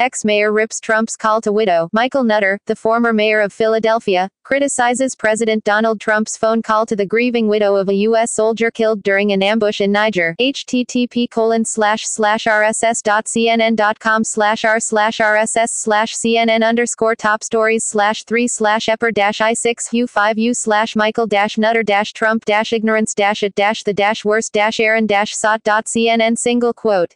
Ex-mayor rips Trump's call to widow. Michael Nutter, the former mayor of Philadelphia, criticizes President Donald Trump's phone call to the grieving widow of a U.S. soldier killed during an ambush in Niger. http colon slash slash rss dot cnn dot com slash r slash rss slash cnn underscore top stories slash 3 slash epper dash i6 u 5 u slash michael dash nutter dash trump dash ignorance dash it dash the dash worst dash erin dash sot dot cnn single quote